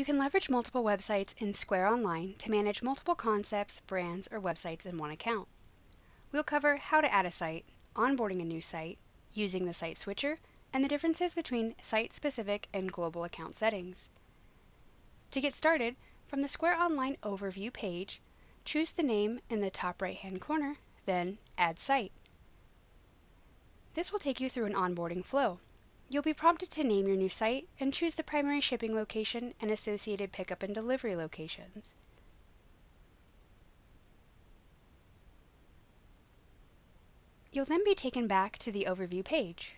You can leverage multiple websites in Square Online to manage multiple concepts, brands, or websites in one account. We'll cover how to add a site, onboarding a new site, using the site switcher, and the differences between site-specific and global account settings. To get started, from the Square Online Overview page, choose the name in the top right-hand corner, then Add Site. This will take you through an onboarding flow. You'll be prompted to name your new site and choose the primary shipping location and associated pickup and delivery locations. You'll then be taken back to the Overview page.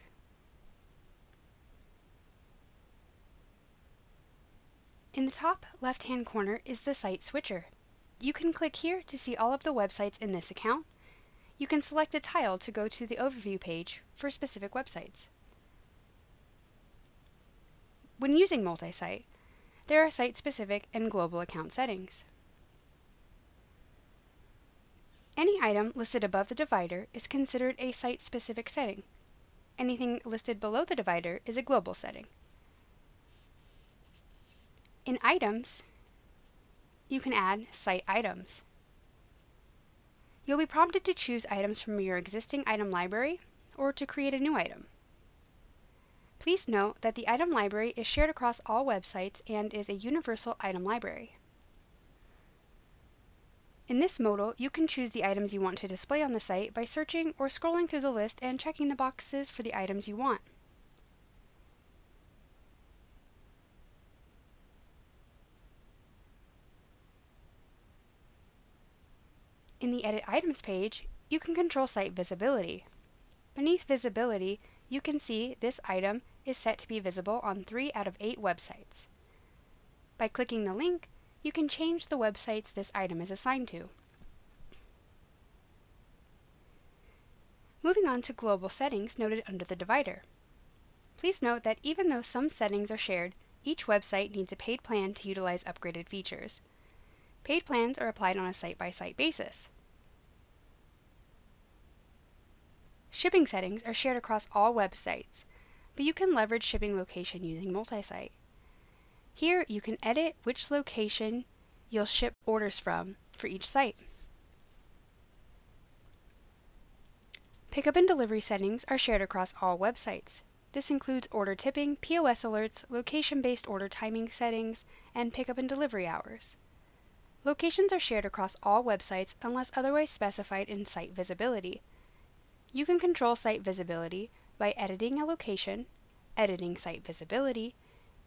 In the top left-hand corner is the Site Switcher. You can click here to see all of the websites in this account. You can select a tile to go to the Overview page for specific websites. When using multi-site, there are site-specific and global account settings. Any item listed above the divider is considered a site-specific setting. Anything listed below the divider is a global setting. In Items, you can add Site Items. You'll be prompted to choose items from your existing item library or to create a new item. Please note that the item library is shared across all websites and is a universal item library. In this modal, you can choose the items you want to display on the site by searching or scrolling through the list and checking the boxes for the items you want. In the Edit Items page, you can control site visibility. Beneath Visibility, you can see this item is set to be visible on 3 out of 8 websites. By clicking the link, you can change the websites this item is assigned to. Moving on to global settings noted under the divider. Please note that even though some settings are shared, each website needs a paid plan to utilize upgraded features. Paid plans are applied on a site-by-site -site basis. Shipping settings are shared across all websites, but you can leverage shipping location using multi-site. Here, you can edit which location you'll ship orders from for each site. Pickup and delivery settings are shared across all websites. This includes order tipping, POS alerts, location-based order timing settings, and pickup and delivery hours. Locations are shared across all websites unless otherwise specified in site visibility. You can control site visibility by editing a location, editing site visibility,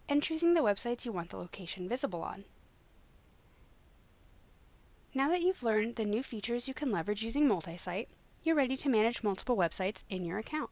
and choosing the websites you want the location visible on. Now that you've learned the new features you can leverage using multi-site, you're ready to manage multiple websites in your account.